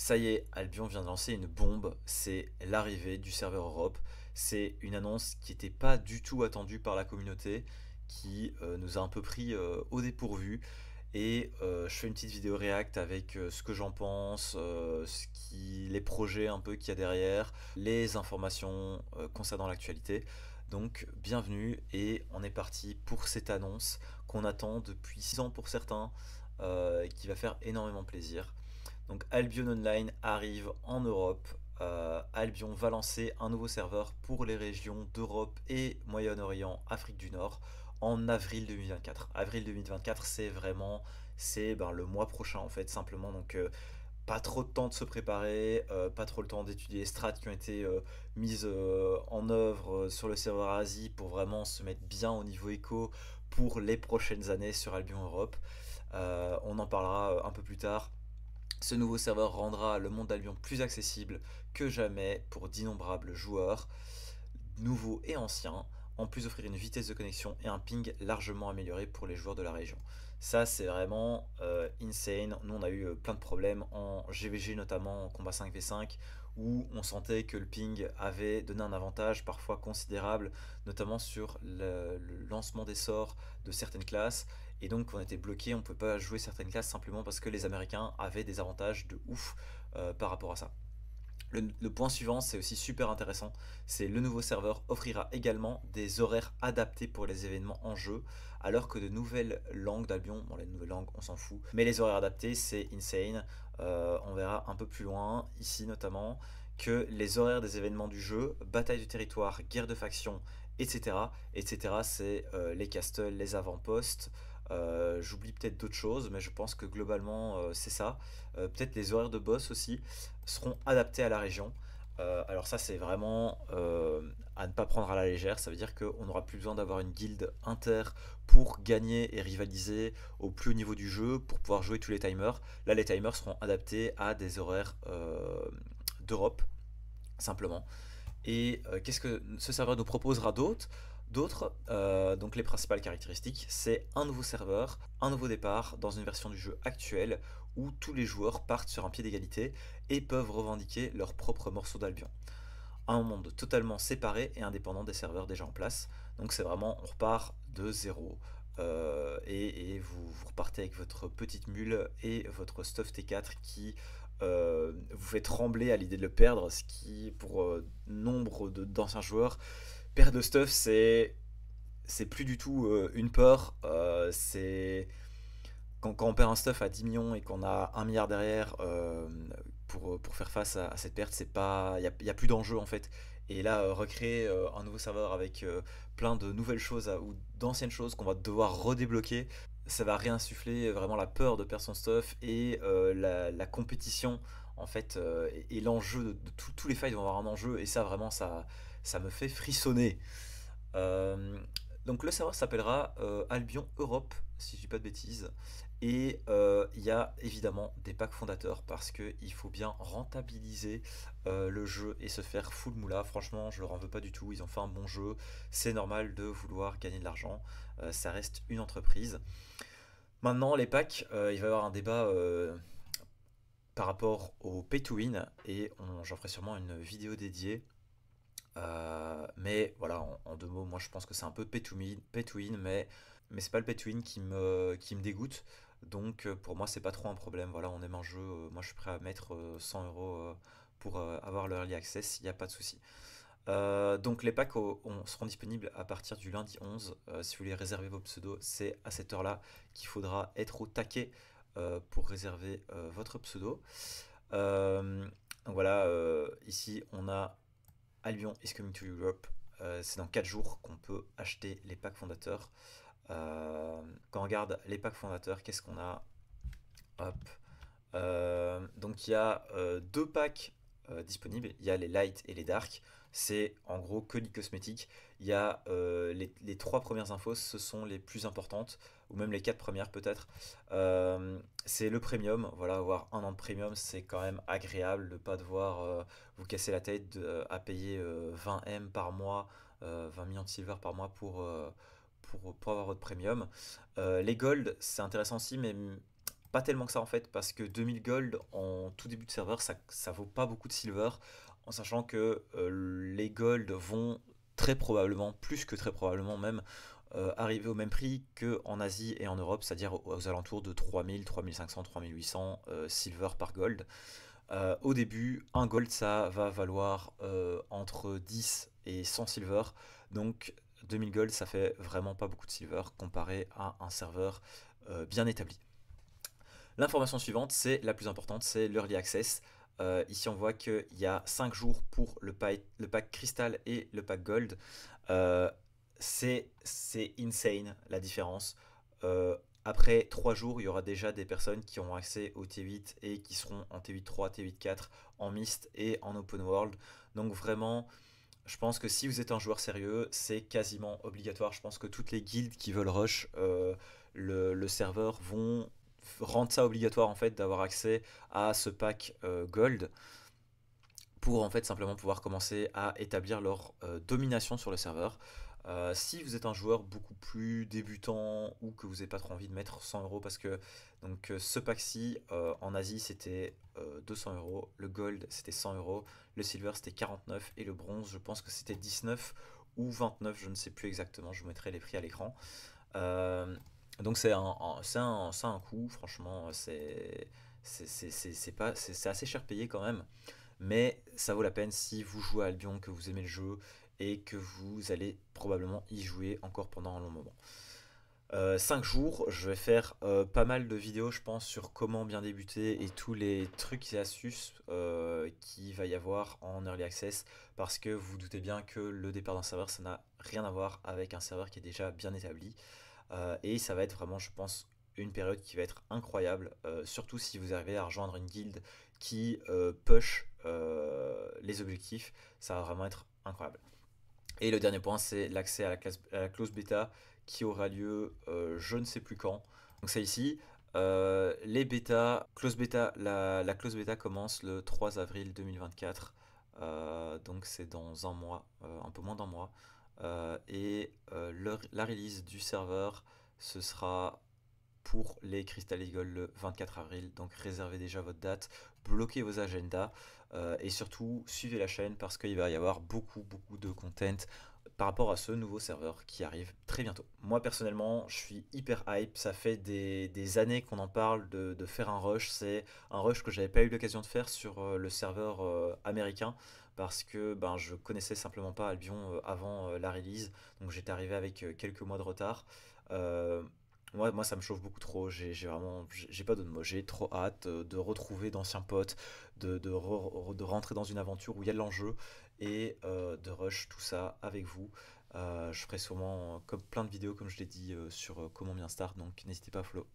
Ça y est, Albion vient de lancer une bombe, c'est l'arrivée du serveur Europe. C'est une annonce qui n'était pas du tout attendue par la communauté, qui euh, nous a un peu pris euh, au dépourvu. Et euh, je fais une petite vidéo react avec ce que j'en pense, les projets un peu qu'il y a derrière, les informations concernant l'actualité. Donc bienvenue et on est parti pour cette annonce qu'on attend depuis 6 ans pour certains, et qui va faire énormément plaisir. Donc Albion Online arrive en Europe. Euh, Albion va lancer un nouveau serveur pour les régions d'Europe et Moyen-Orient, Afrique du Nord en avril 2024. Avril 2024, c'est vraiment c'est ben, le mois prochain en fait simplement. Donc euh, pas trop de temps de se préparer, euh, pas trop le temps d'étudier les strats qui ont été mises en œuvre sur le serveur Asie pour vraiment se mettre bien au niveau éco pour les prochaines années sur Albion Europe. on en parlera un peu plus tard. Ce nouveau serveur rendra le monde d'Albion plus accessible que jamais pour d'innombrables joueurs, nouveaux et anciens, en plus d'offrir une vitesse de connexion et un ping largement amélioré pour les joueurs de la région. Ça, c'est vraiment euh, insane. Nous, on a eu euh, plein de problèmes en GVG, notamment en combat 5v5, où on sentait que le ping avait donné un avantage parfois considérable, notamment sur le, lancement des sorts de certaines classes. Et donc on était bloqué, on ne pouvait pas jouer certaines classes simplement parce que les Américains avaient des avantages de ouf euh, par rapport à ça. Le, point suivant, c'est aussi super intéressant, c'est le nouveau serveur offrira également des horaires adaptés pour les événements en jeu, alors que de nouvelles langues d'Albion, bon les nouvelles langues on s'en fout, mais les horaires adaptés c'est insane, euh, on verra un peu plus loin, ici notamment, que les horaires des événements du jeu, bataille du territoire, guerre de faction, etc., etc., c'est euh, les castles, les avant-postes, euh, j'oublie peut-être d'autres choses, mais je pense que globalement c'est ça. peut-être les horaires de boss aussi seront adaptés à la région. alors ça c'est vraiment à ne pas prendre à la légère, ça veut dire qu'on n'aura plus besoin d'avoir une guilde inter pour gagner et rivaliser au plus haut niveau du jeu, pour pouvoir jouer tous les timers. Là, les timers seront adaptés à des horaires euh, d'Europe, simplement. Et euh, qu'est-ce que ce serveur nous proposera d'autre? D'autres, euh, donc les principales caractéristiques, c'est un nouveau serveur, un nouveau départ dans une version du jeu actuelle où tous les joueurs partent sur un pied d'égalité et peuvent revendiquer leur propre morceau d'Albion. Un monde totalement séparé et indépendant des serveurs déjà en place. Donc c'est vraiment, on repart de zéro. Euh, et, vous, repartez avec votre petite mule et votre stuff T4 qui euh, vous fait trembler à l'idée de le perdre, ce qui pour nombre d'anciens joueurs, perdre de stuff c'est c'est plus du tout une peur, c'est quand, on perd un stuff à 10 millions et qu'on a un milliard derrière pour, pour, faire face à, cette perte, c'est pas il n'y a, plus d'enjeu en fait. Et là, euh, recréer euh, un nouveau serveur avec euh, plein de nouvelles choses ou d'anciennes choses qu'on va devoir redébloquer, ça va réinsuffler vraiment la peur de perdre son stuff et la, compétition en fait et, l'enjeu de, tous les fights vont avoir un enjeu et ça vraiment ça, ça me fait frissonner. donc le serveur s'appellera Albion Europe si je dis pas de bêtises et euh, il y a évidemment des packs fondateurs parce qu'il faut bien rentabiliser euh, le jeu et se faire full moula. Franchement, je leur en veux pas du tout. Ils ont fait un bon jeu. C'est normal de vouloir gagner de l'argent. Euh, ça reste une entreprise. Maintenant, les packs, il va y avoir un débat par rapport au pay to win et j'en ferai sûrement une vidéo dédiée. Mais voilà, en, deux mots, moi je pense que c'est un peu pay to win, mais mais c'est pas le pay to win qui me, qui me dégoûte. Donc euh, pour moi, c'est pas trop un problème. Voilà, on aime un jeu. Euh, moi, je suis prêt à mettre 100 euh, euros pour avoir le early access. Il n'y a pas de souci. donc les packs seront disponibles à partir du lundi 11. si vous voulez réserver vos pseudos, c'est à cette heure-là qu'il faudra être au taquet pour réserver votre pseudo. donc voilà, ici on a Albion is coming to Europe. c'est dans 4 jours qu'on peut acheter les packs fondateurs. Euh, quand on regarde les packs fondateurs, qu'est-ce qu'on a? Hop. Euh, donc il y a euh, deux packs disponibles. Il y a les light et les dark. C'est en gros que du cosmétique. Il y a les, trois premières infos, ce sont les plus importantes, ou même les quatre premières peut-être. c'est le premium. Voilà, avoir un an de premium, c'est quand même agréable de ne pas devoir vous casser la tête à payer 20 M par mois, 20 millions de silver par mois pour pour, avoir votre premium. Euh, les gold, c'est intéressant aussi, mais pas tellement que ça en fait, parce que 2000 gold en tout début de serveur, ça, vaut pas beaucoup de silver, en sachant que euh, les gold vont très probablement, plus que très probablement même, euh, arriver au même prix qu'en Asie et en Europe, c'est-à-dire aux, alentours de 3000, 3500, 3800 silver par gold. Euh, au début, un gold ça va valoir entre 10 et 100 silver, donc 2000 gold ça fait vraiment pas beaucoup de silver comparé à un serveur bien établi. L'information suivante, c'est la plus importante, c'est l'early access. Euh, ici, on voit qu'il y a 5 jours pour le pack, le Crystal et le pack Gold. Euh, c'est insane la différence. Euh, après 3 jours, il y aura déjà des personnes qui ont accès au T8 et qui seront en T8 3, T8 4, en Mist et en Open World. Donc vraiment, je pense que si vous êtes un joueur sérieux, c'est quasiment obligatoire. Je pense que toutes les guildes qui veulent rush le, serveur vont rendre ça obligatoire en fait d'avoir accès à ce pack euh, gold pour en fait simplement pouvoir commencer à établir leur euh, domination sur le serveur. Euh, si vous êtes un joueur beaucoup plus débutant ou que vous n'avez pas trop envie de mettre 100 euros parce que donc ce pack-ci en Asie c'était 200 euros, le gold c'était 100 euros, le silver c'était 49 et le bronze je pense que c'était 19 ou 29, je ne sais plus exactement, je vous mettrai les prix à l'écran. Donc c'est un, un, un coût, franchement, c'est assez cher payé quand même, mais ça vaut la peine si vous jouez à Albion, que vous aimez le jeu et que vous allez probablement y jouer encore pendant un long moment. 5 euh, jours, je vais faire euh, pas mal de vidéos, je pense, sur comment bien débuter et tous les trucs et astuces euh, qu'il va y avoir en Early Access, parce que vous, vous doutez bien que le départ d'un serveur, ça n'a rien à voir avec un serveur qui est déjà bien établi. Euh, et ça va être vraiment, je pense, une période qui va être incroyable, euh, surtout si vous arrivez à rejoindre une guilde qui euh, push les objectifs, ça va vraiment être incroyable. Et le dernier point, c'est l'accès à, la clause bêta qui aura lieu je ne sais plus quand. Donc c'est ici. les bêta, clause bêta, la, la, clause bêta commence le 3 avril 2024. donc c'est dans un mois, un peu moins d'un mois. Euh, et euh, la release du serveur, ce sera pour les Crystal Eagle le 24 avril. Donc réservez déjà votre date, bloquez vos agendas euh, et surtout suivez la chaîne parce qu'il va y avoir beaucoup beaucoup de content par rapport à ce nouveau serveur qui arrive très bientôt. Moi personnellement, je suis hyper hype. Ça fait des, années qu'on en parle de, faire un rush. C'est un rush que j'avais pas eu l'occasion de faire sur le serveur américain parce que ben, je connaissais simplement pas Albion euh, avant euh, la release, donc j'étais arrivé avec euh, quelques mois de retard. moi, ça me chauffe beaucoup trop. J'ai vraiment, j'ai pas de mots. J'ai trop hâte de retrouver d'anciens potes, de, de, de, rentrer dans une aventure où il y a de l'enjeu et de rush tout ça avec vous. je ferai sûrement comme plein de vidéos, comme je l'ai dit, sur comment bien start. Donc n'hésitez pas à follow.